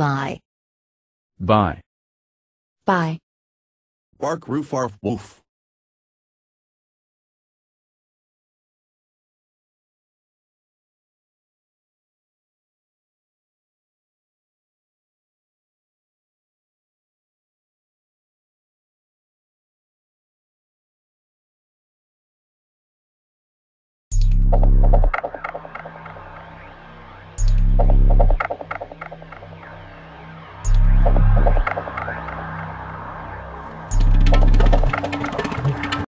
Bye. Bye. Bye. Bark roof arf woof.